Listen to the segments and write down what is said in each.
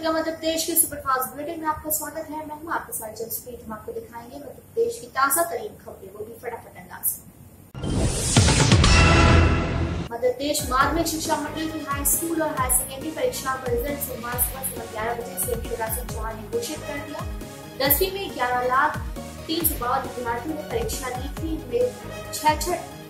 पत्रिका मध्य प्रदेश के superfast bulletin में आपका स्वागत है। मैं हूँ आपके साथ जब स्पीड हम आपको दिखाएँगे मध्य प्रदेश की ताज़ा तरीन खबरें। वो भी फटाफट अंदाज मध्य प्रदेश माध्यमिक शिक्षा मंडल की हाई स्कूल और हाई सेकेंडरी परीक्षा का रिज़ल्ट सोमवार सुबह सुबह ग्यारह बजे से शिवराज सिंह चौहान ने घोषित कर दिया। दसवीं में ग्यारह लाख तीन सौ बावन विद्यार्थियों ने परीक्षा दी थी। इनमें छह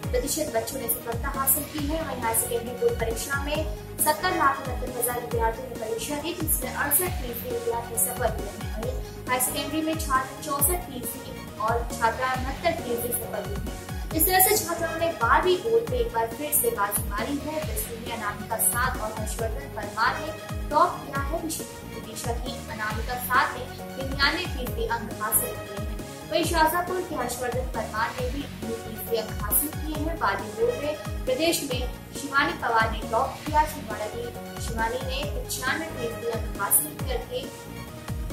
प्रतिशत बच्चों ने सफलता हासिल की है वहीं हायर सेकेंडरी बोर्ड परीक्षा में सत्तर लाख उनहत्तर हज़ार विद्यार्थियों ने परीक्षा दी जिसमें अड़सठ फ़ीसदी विद्यार्थी सफल हुए वहीं हाई सेकेंडरी में छात्र चौसठ फ़ीसदी और छात्रा उनहत्तर फ़ीसदी सफल हुई इस तरह से छात्राओं ने बारहवीं बोर्ड में एक बार फिर से बाजी मारी है। में अनामिका सात और हर्षवर्धन परमार ने टॉप किया है। विदिशा की अनामिका सात ने निन्यानवे फ़ीसदी अंक हासिल किए हैं। वही शाजापुर के हर्षवर्धन परमार ने भी फ़ीसदी अंक हासिल किए हैं। बोर्ड में प्रदेश में शिवानी पवार ने टॉप किया शिवानी शिवानी ने पचानवे फ़ीसदी अंक हासिल करके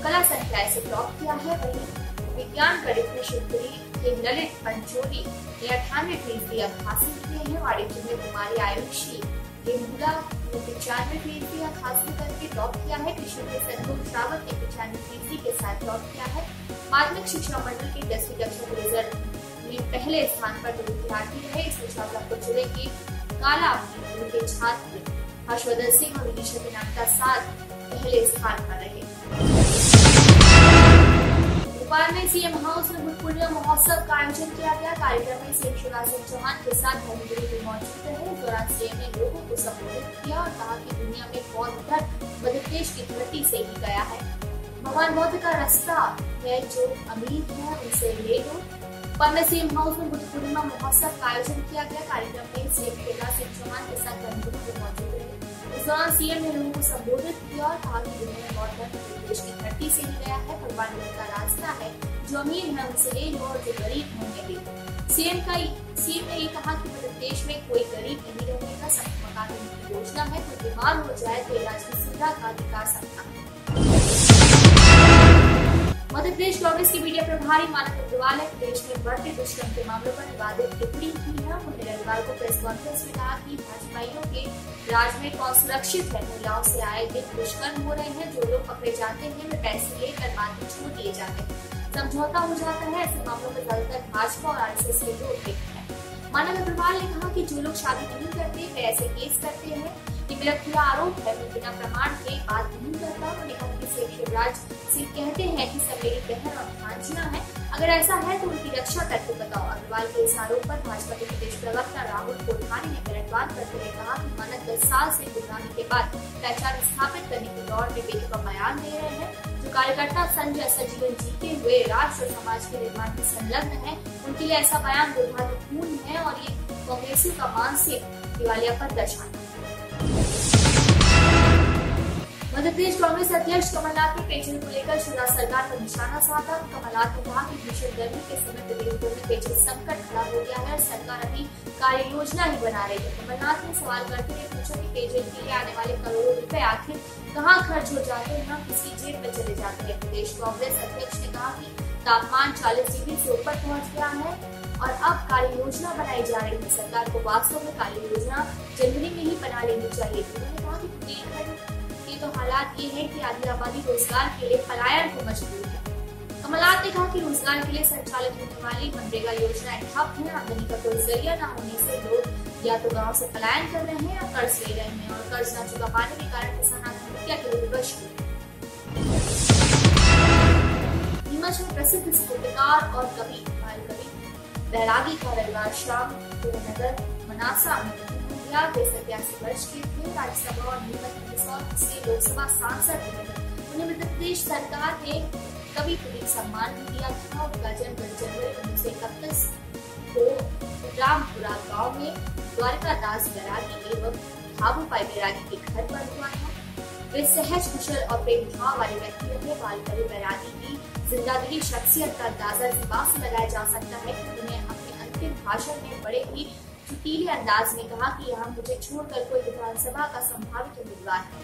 कला संख्या से टॉप किया है। वही विज्ञान गणित में शिवपुरी के ललित पंचोली ने अठानवे फ़ीसदी अंक हासिल किए हैं। वाणिज्य में कुमारी आयुषी गेमुला ने पिचानवे फ़ीसदी अंक हासिल करके टॉप किया है। कृषि में संतोष रावत ने पचानवे फ़ीसदी के साथ टॉप किया है। माध्यमिक शिक्षा मंडल की दसवीं कक्षा के रिज़ल्ट में पहले स्थान पर दो विद्यार्थी रहे। इसमें शाजापुर ज़िले के काला के छात्र हर्षवर्धन सिंह और विदिशा के नाम का साथ पहले स्थान पर रहे। भोपाल में सीएम हाउस में बुद्ध पूर्णिमा महोत्सव का आयोजन किया गया। कार्यक्रम में सीएम शिवराज सिंह चौहान के साथ धर्मगुरु भी मौजूद रहे। इस दौरान सीएम ने लोगों को संबोधित किया और कहा कि दुनिया में बौद्ध धर्म मध्य प्रदेश की धरती से ही गया है। भगवान बौद्ध का रास्ता है जो अमीर है उनसे ले लो। भोपाल में सीएम हाउस में बुद्ध पूर्णिमा महोत्सव का आयोजन किया गया। कार्यक्रम में सीएम शिवराज सिंह चौहान के साथ धर्मगुरु भी मौजूद रहे। दौरान सीएम ने लोगों को संबोधित किया और कहा कि दुनिया में देश की धरती से ही गया है भगवान का रास्ता है, जो अमीर है उनसे ले लो और जो गरीब होंगे ले सीएम का सीएम ने ये कहा कि मध्य प्रदेश में कोई गरीब नहीं रहेगा सबको मकान की योजना है कोई बीमार हो जाए तो इलाज की सुविधा का अधिकार है। मध्य प्रदेश कांग्रेस के मीडिया प्रभारी मानव अग्रवाल ने प्रदेश में बढ़ते दुष्कर्म के मामलों पर विवादित टिप्पणी की है। उन्होंने रविवार को प्रेस कॉन्फ्रेंस में कहा कि भाजपाइयों के राज में कौन सुरक्षित है। महिलाओं से आए दिन दुष्कर्म हो रहे हैं। जो लोग पकड़े जाते हैं, वे पैसे लेकर बाद में छोड़ दिए जाते हैं। समझौता हो जाता है। ऐसे मामलों में ज़्यादातर भाजपा और आरएसएस के लोग देखते हैं। मानव अग्रवाल ने कहा कि जो लोग शादी नहीं करते, वे ऐसे केस करते हैं। मेरा खुला आरोप है। बिना प्रमाण के बात नहीं करता। उन्होंने कि शिवराज सिंह कहते हैं कि सब मेरी बहन और भांजियाँ हैं। अगर ऐसा है तो उनकी रक्षा करके बताओ। अग्रवाल के इस आरोप पर भाजपा के प्रदेश प्रवक्ता राहुल कोठानी ने पलटवार करते हुए कहा कि मानक दस साल से गुमनामी के बाद पहचान स्थापित करने के दौर में बेटी बयान दे रहे हैं। जो कार्यकर्ता संजय ऐसा जीवन जीते हुए राष्ट्र समाज के निर्माण में संलग्न है, उनके लिए ऐसा बयान दुर्भाग्यपूर्ण है और ये कांग्रेसी का मानसिक दिवालिया पर दर्शाता मध्य प्रदेश कांग्रेस अध्यक्ष कमलनाथ ने पेंशन को लेकर शिवराज सरकार पर निशाना साधा। कमलनाथ ने कहा कि भीषण गर्मी के समय भर में पेयजल संकट खड़ा हो गया है और सरकार अभी कार्य योजना ही बना रही है। कमलनाथ ने सवाल करते हुए पूछा कि पेयजल के लिए आने वाले करोड़ों रूपए आखिर कहाँ खर्च हो जाते हैं? हम किसी जेब में चले जाते हैं। प्रदेश कांग्रेस अध्यक्ष ने कहा की तापमान चालीस डिग्री से ऊपर पहुँच गया है और अब कार्य योजना बनाई जा रही है। सरकार को वास्तव में कार्य योजना जनवरी में ही बना लेनी चाहिए। उन्होंने कहा कि बुंदेलखंड तो हालात ये है कि आधी आबादी रोज़गार के लिए पलायन को मजबूर है। कमलनाथ ने कहा कि रोज़गार के लिए संचालित होने वाली मनरेगा योजना ठप है। आमदनी का कोई ज़रिया न होने से लोग या तो गाँव से पलायन कर रहे हैं या कर्ज ले रहे हैं और कर्ज न चुका पाने के कारण किसान आत्महत्या के लिए विवश हुए नीमच में प्रसिद्ध स्फूर्तिकार और कवि बाल कवि बैरागी का रविवार शाम नगर मनासा में। वे सत्यासी वर्ष के थे राज्यसभा और लोकसभा सांसद उन्हें मध्य प्रदेश सरकार ने कवि प्रदीप सम्मान भी दिया। था उनका जन्म दस जनवरी उन्नीस सौ इकतीस को रामपुरा गाँव में द्वारका दास बैरागी एवं भाभू पाई बैरागी के घर पर हुआ था वे सहज, कुशल और प्रेम भाव वाले व्यक्ति रहे बाल बैरागी की जिंदादिली शख्सियत का अंदाज़ा इस बात लगाया जा सकता है उन्हें अपने अंतिम भाषण में बड़े ही चुटीले अंदाज में कहा कि यहाँ मुझे छोड़कर कोई विधानसभा का संभावित उम्मीदवार है।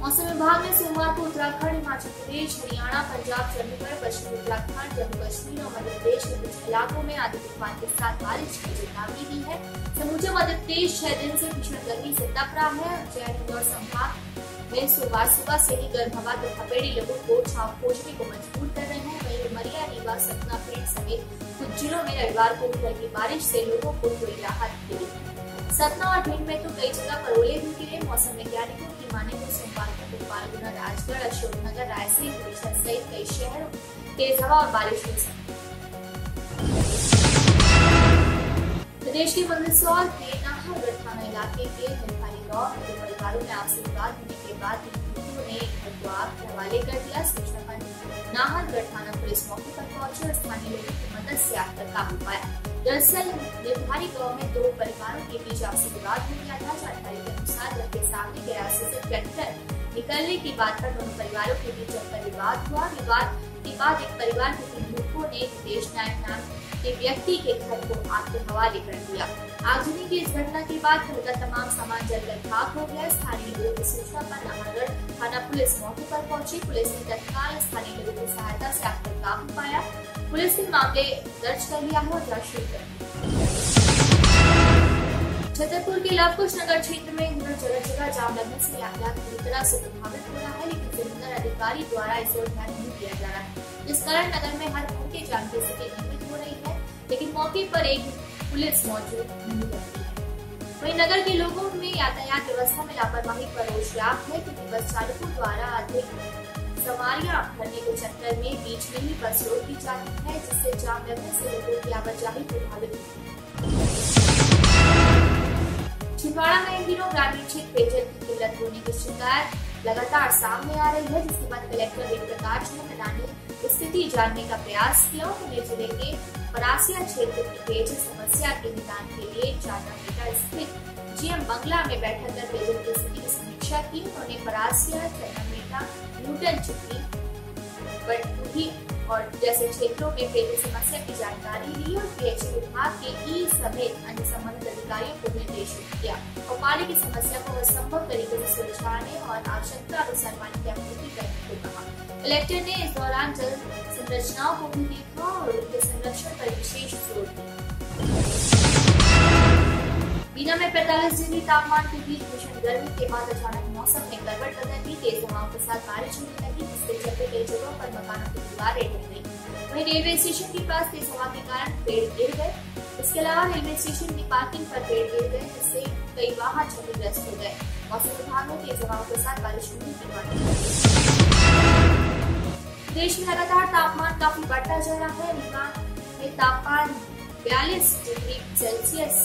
मौसम विभाग ने सोमवार को उत्तराखंड, हिमाचल प्रदेश, हरियाणा, पंजाब चंडीगढ़ पश्चिमी उत्तराखंड, जम्मू कश्मीर और मध्य प्रदेश के कुछ इलाकों में आधी तूफ़ान के साथ बारिश की चेतावनी दी है। समूचे मध्य प्रदेश छह दिन से भीषण गर्मी से तप रहा है। जैन इंदौर संभाग में सोमवार सुबह से ही गर्म हवा तथा पेड़ी लोगों को छाव खोजने को मजबूर कर रहे हैं। उमरिया रीवा सतना पेड़ समेत कुछ जिलों में रविवार को हुई बारिश से लोगों को थोड़ी राहत मिली। सतना और भिंड में तो कई जगह पर ओले भी गिरे। मौसम वैज्ञानिकों की माने तो सोमवार को गोपालगुना राजगढ़, अशोकनगर, रायसेन उड़ीसा सहित कई शहरों तेज हवा और बारिश हो सकती प्रदेश के मंदसौर के नाहरगढ़ थाना इलाके के निर्धारी गाँव में परिवारों में आपसी विवाद होने के बाद ने घर को हवाले कर दिया। सूचना पर नाहरगढ़ थाना पुलिस मौके पर पहुँची और स्थानीय लोगों की मदद से आग पर काबू पाया। दरअसल, निर्धारी गाँव में दो परिवारों के बीच आपसी विवाद हो गया था। जानकारी के अनुसार, घर के सामने रास्ते से ट्रैक्टर निकलने की बात पर दोनों परिवारों के बीच जमकर विवाद हुआ। विवाद के बाद एक परिवार के तीन लोगों ने नितेश नायक नाम के व्यक्ति के घर को आग के हवाले कर दिया। आगजनी की इस घटना के बाद घर का तमाम सामान जलकर खाक हो गया। स्थानीय लोगों की सूचना पर नाहरगढ़ थाना पुलिस मौके पर पहुँची। पुलिस ने तत्काल स्थानीय लोगों की सहायता से आग पर काबू पाया। पुलिस ने मामले दर्ज कर लिया है और जाँच शुरू कर छतरपुर के लवकुश नगर क्षेत्र में जगह जगह जाम लगने से यातायात पूरी तरह से प्रभावित हो रहा है, लेकिन जमींदार अधिकारी द्वारा इस ओर ध्यान नहीं दिया जा रहा है। जिस कारण नगर में हर घंटे जाम की स्थिति निर्मित हो रही है, लेकिन मौके पर एक पुलिस मौजूद वही नगर के लोगों में यातायात व्यवस्था में लापरवाही पर रोष व्याप्त है क्योंकि बस चालकों द्वारा अधिक सवारियाँ भरने के चक्कर में बीच में ही बस रोक दी जाती है, जिससे जाम लगने से लोगों की आवाजाही प्रभावित छिंदवाड़ा में इन दिनों ग्रामीण क्षेत्र पेयजल की किल्लत होने की शिकायत लगातार सामने आ रही है, जिसके बाद कलेक्टर वेद प्रकाश ने मैदानी स्थिति जानने का प्रयास किया उन्होंने ज़िले के परासिया क्षेत्र की पेयजल समस्या के निदान के लिए जाना बेटा स्थित जीएम बंगला में बैठक कर पेयजल की स्थिति की समीक्षा की। उन्होंने परासिया चन्नामेटा न्यूटन बटूही और जैसे क्षेत्रों में पेयजल समस्या की जानकारी ली और पीएच विभाग के ई समेत अन्य संबंधित अधिकारियों को निर्देशित किया और पानी की समस्या को संभव तरीके से सुलझाने और आवश्यकता अनुसार पानी की आपूर्ति करने को कहा। कलेक्टर ने इस दौरान जल संरचनाओं को भी देखा और उनके संरक्षण पर विशेष ज़ोर दिया। बीना में 45 डिग्री तापमान के बीच भीषण गर्मी के बाद अचानक मौसम में करवट बदल दी तेज हवाओं के साथ बारिश होने लगी, जिससे चलते कई जगहों पर मकानों की दीवारें ढह गई। वहीं रेलवे स्टेशन के पास तेज हवा के कारण पेड़ गिर गए। इसके अलावा रेलवे स्टेशन की पार्किंग पर पेड़ गिर गए, जिससे कई वाहन क्षतिग्रस्त हो गए। मौसम विभाग ने तेज हवाओं के साथ बारिश होने की बात देश में लगातार तापमान काफ़ी बढ़ता जा रहा है। तापमान बयालीस डिग्री सेल्सियस।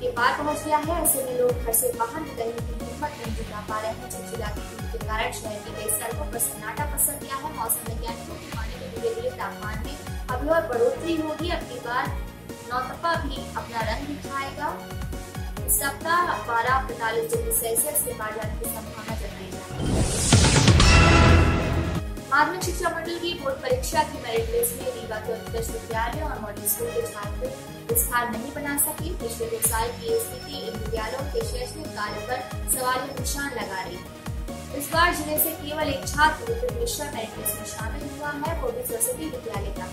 के पार पहुँच गया है। ऐसे में लोग घर से बाहर निकलने की हिम्मत नहीं जुटा पा रहे हैं। चिलचिला की के कारण शहर की कई सड़कों पर सन्नाटा पसर गया है। मौसम वैज्ञानिकों के माने तो धीरे धीरे तापमान में अभी और बढ़ोतरी होगी। की बार नौतपा भी अपना रंग दिखाएगा। सप्ताह बारह पैतालीस डिग्री सेल्सियस के बाढ़ जाने की संभावना जताई माध्यमिक शिक्षा मंडल की बोर्ड परीक्षा की मेरिट लिस्ट में रीवा के उत्कृष्ट विद्यालय और मॉडल स्कूल के छात्र स्थान नहीं बना सके। पिछले दो साल की स्थिति इन विद्यालयों के शैक्षणिक कार्य पर सवाल निशान लगा रही इस बार ज़िले से केवल एक छात्र मिश्रा मेरिट लिस्ट में शामिल हुआ है, वो भी सरस्वती विद्यालय का।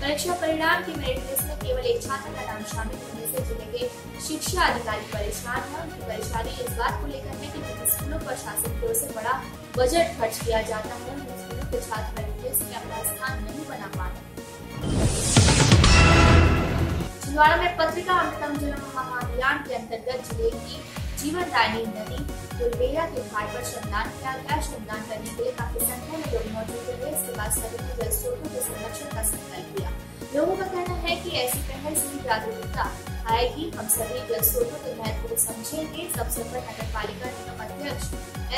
परीक्षा परिणाम की मेरिट लिस्ट में केवल एक छात्र का नाम शामिल होने से ज़िले के शिक्षा अधिकारी परेशान है। उनकी परेशानी इस बात को लेकर है कि जिन स्कूलों पर शासन की ओर से बड़ा बजट खर्च किया जाता है, उन स्कूलों के छात्र मेरिट लिस्ट अपना स्थान नहीं बना पा रहे छिंदवाड़ा में पत्रिका अमृतम जल महाअभियान के अंतर्गत ज़िले की जीवन रानी नदी फुलबेरा के घाट पर श्रमदान किया गया। श्रमदान करने के लिए काफ़ी संख्या में लोग मौजूद रहे इसके बाद सभी ने जल स्रोतों के संरक्षण का संकल्प लिया। लोगों का कहना है कि ऐसी पहल से जागरूकता आएगी। हम सभी जल स्रोतों के महत्व को समझेंगे। इस अवसर पर नगर पालिका निगम अध्यक्ष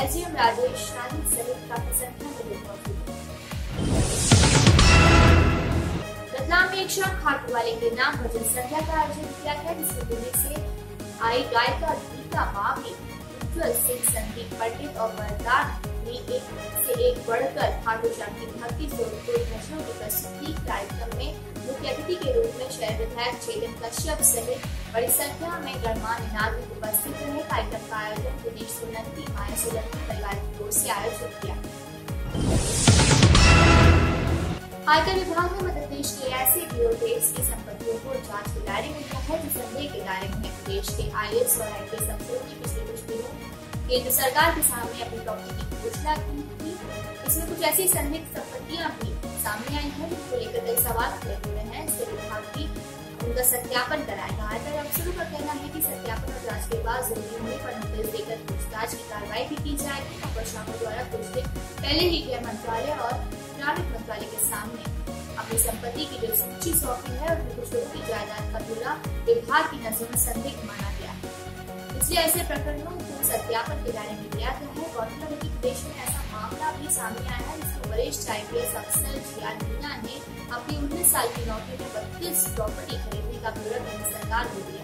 एस एम राजेश सहित काफ़ी संख्या में लोग रतलाम में एक शाम खाटू वाले के नाम भजन संध्या का आयोजन किया गया, जिसमें दिल्ली से आई गायिका गीता बाबी उज्जवल सिंह संदीप पंडित और वरदान ने एक से एक बढ़कर खाटू श्याम की भक्ति स्वरूप की प्रस्तुति कार्यक्रम में मुख्य अतिथि के रूप में शहर विधायक चेतन कश्यप सहित बड़ी संख्या में गणमान्य नागरिक उपस्थित रहे। कार्यक्रम का आयोजन दिनेश सोलंकी, माया सोलंकी परिवार की ओर से आयोजित किया। आयकर विभाग ने मध्य प्रदेश के ऐसे ब्यूरोक्रेट्स की संपत्तियों को जाँच के दायरे में लिया है जो संदेह के दायरे में प्रदेश के आई एस और आई अफसरों ने पिछले कुछ दिनों केंद्र सरकार के सामने अपनी प्रॉपर्टी की घोषणा की। थी इसमें कुछ ऐसी संदिग्ध संपत्तियाँ भी सामने आई है जिसको लेकर कई सवाल खड़े हो रहे हैं। इससे विभाग भी उनका सत्यापन कराएगा। आयकर अफसरों का कहना है की सत्यापन और जाँच के बाद ज़रूरी होने पर नोटिस देकर पूछताछ की कार्रवाई भी की जाएगी। और शाखा द्वारा कुछ दिन पहले ही गृह मंत्रालय और ग्रामीण मंत्रालय के सामने अपनी संपत्ति की जो सूची सौंपी है और कुछ लोगों की जायदाद का ब्यौरा विभाग की नज़र में संदिग्ध माना गया है। इसलिए ऐसे प्रकरणों को सत्यापन के दायरे में लिया गया है। गौरतलब है कि प्रदेश में ऐसा मामला भी सामने आया है जिसमें वरिष्ठ आईपीएस अफसर जी आर मीना ने अपनी उन्नीस साल की नौकरी में बत्तीस प्रॉपर्टी खरीदने का ब्यौरा केंद्र सरकार को दिया।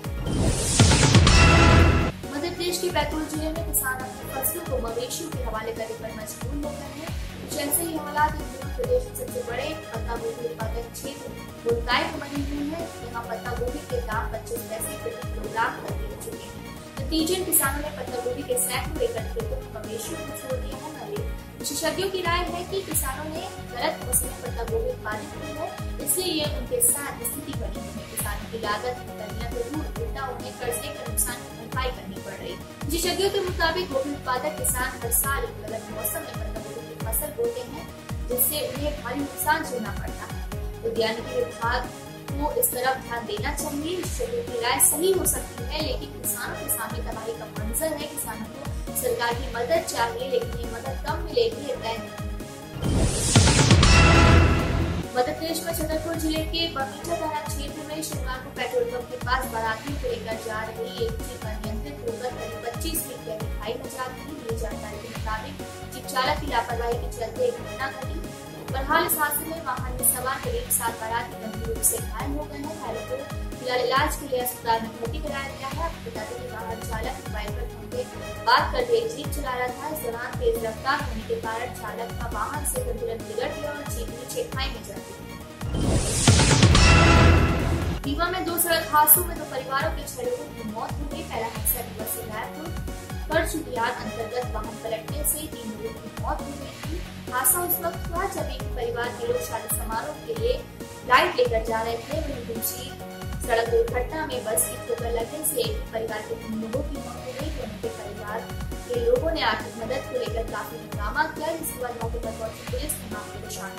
मध्य प्रदेश के बैतूल ज़िले में किसान अपनी फ़सलों को मवेशियों के हवाले करने पर मजबूर हो गए हैं। जैसे ही हालात प्रदेश के सबसे बड़े पत्ता गोभी उत्पादक क्षेत्र गुणकाय में बनी हुई है। यहाँ पत्ता गोभी के दाम पच्चीस पैसे प्रति किलोग्राम तक गिर चुके हैं। नतीजे, किसानों ने पत्ता गोभी के सैकड़ों एकड़ खेतों में मवेशियों को छोड़ दिया है। नवे विशेषज्ञों की राय है कि किसानों ने गलत मौसम में पत्ता गोभी उत्पादित की है इसलिए ये उनके साथ स्थिति बनी है। किसानों की लागत निकलने तो दूर उल्टा उन्हें कर्जे के नुकसान की भरपाई करनी पड़ रही। विशेषज्ञों के मुताबिक गोभी उत्पादक किसान हर साल गलत मौसम में फ़सल बोते हैं, जिससे उन्हें भारी नुकसान झेलना पड़ता है। उद्यानिकी विभाग को इस तरफ़ ध्यान देना चाहिए विशेषज्ञों की राय सही हो सकती है, लेकिन किसानों के सामने तबाही का मंजर है। किसानों को सरकार की मदद चाहिए, लेकिन ये मदद कम मिलेगी तय मध्य प्रदेश में छतरपुर ज़िले के बगीचा थाना क्षेत्र में शनिवार को पेट्रोल पंप के पास बारातियों को लेकर जा रही एक जीप अनियंत्रित होकर करीब पच्चीस फीट गहरी खाई मचा दी जानकारी के मुताबिक चालक की लापरवाही के चलते घटना घटी। बहरहाल इस हादसे में वाहन में सवार करीब सात बाराती गंभीर रूप से घायल हो गए हैं। घायलों को फ़िलहाल इलाज के लिए अस्पताल में भर्ती कराया गया है। आपको बता दें कि वाहन चालक मोबाइल पर फ़ोन पे बात करते हुए जीप चला रहा था। इस दौरान तेज रफ्तार होने के कारण चालक का वाहन से संतुलन बिगड़ गया और जीप नीचे खाई में गिरी। रीवा में दो सड़क हादसों में दो परिवारों के छह लोगों की मौत हो गई। पहला हादसा रीवा से रायपुर बिहार अंतर्गत वाहन पलटने से तीन लोगों की मौत हो गई थी। हादसा उस वक्त हुआ जब एक परिवार के लोग शादी समारोह के लिए लाइट लेकर जा रहे थे। वहीं दूसरी सड़क दुर्घटना में बस की ठोकर लगने से एक परिवार के तीन लोगों की मौत हो गई। तो उनके परिवार के लोगों ने आर्थिक मदद को लेकर काफ़ी हंगामा किया, जिसके बाद मौके पर पहुँची पुलिस ने मामले को शांत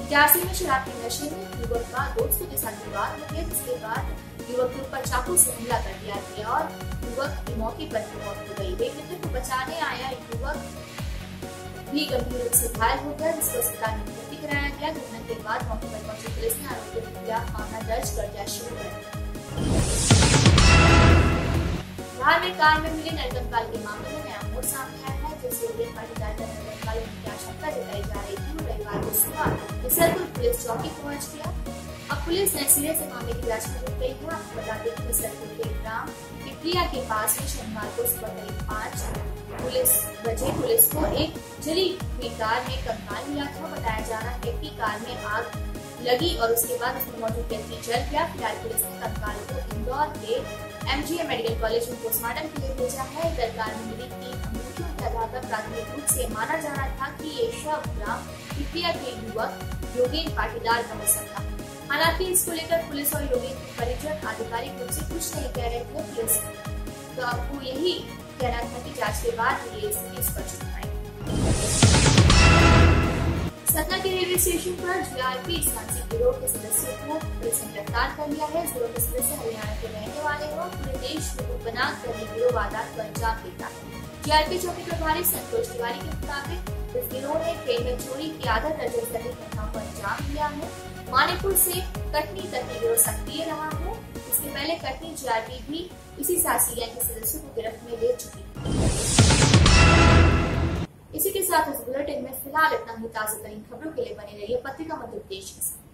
इक्यासी में शराब के नशे में युवक का दोस्तों के साथ विवाद हो गया, जिसके बाद युवक के ऊपर चाकू से हमला कर दिया गया और युवक की मौके पर ही मौत हो गई। एक मित्र को बचाने आया युवक। भी गंभीर रूप से घायल हो गया, जिसको अस्पताल में भर्ती कराया गया। घटना के बाद मौके पर पहुँची पुलिस ने आरोपी के खिलाफ मामला दर्ज कर दिया शुरू कर बिहार में कार में मिले नरकंकाल के मामले में नया मोड़ सामने आया है, जिससे उड़ियन पाटीदार का नरकंकाल की आशंका जताई जा रही थी। रविवार को सुबह मिसलपुर पुलिस चौकी पहुँच गया। अब पुलिस ने सिरे से मामले की जाँच जुट गई है आपको बता दें कि सरपुर के ग्राम पिपलिया के पास शनिवार को सुबह करीब पाँच पुलिस बजे पुलिस को एक जली हुई कार में कंकाल मिला था। बताया जा रहा है कि कार में आग लगी और उसके बाद उसमें मौजूद व्यक्ति जल गया। फ़िलहाल पुलिस ने कंकाल को इंदौर के एमजीएम मेडिकल कॉलेज में पोस्टमार्टम के लिए भेजा है। इधर कार में मिली तीन अंगूठियों के आधार पर प्राथमिक रूप से माना जा रहा था कि ये शव ग्राम पिपलिया के युवक योगेन पाटीदार का हो सकता हालाँकि इसको लेकर पुलिस और योगी परिजन आधिकारिक रूप से कुछ नहीं कह रहे थे पुलिस तो आपको यही कहना था कि जाँच के बाद ये स्पष्ट सतना के रेलवे स्टेशन पर जीआरपी सांसी गिरोह के सदस्यों को पुलिस ने गिरफ़्तार कर लिया है। गिरोह के सदस्य हरियाणा के रहने वाले हो पूरे देश में बना कर गिरोह वारदात को अंजाम देता है जीआरपी चौकी प्रभारी संतोष तिवारी के मुताबिक इस गिरोह ने ट्रेन में चोरी की आधा दर्जन से अधिक घटनाओं को अंजाम दिया है। मानेपुर से कटनी तक की गिरोह सक्रिय रहा है। इसके पहले कटनी जीआरपी भी इसी सासी गैंग के सदस्यों को गिरफ्त में ले चुकी इसी के साथ इस बुलेटिन में फ़िलहाल इतना ही। ताज़ा तरीन खबरों के लिए बने रहिए पत्रिका मध्य प्रदेश के साथ।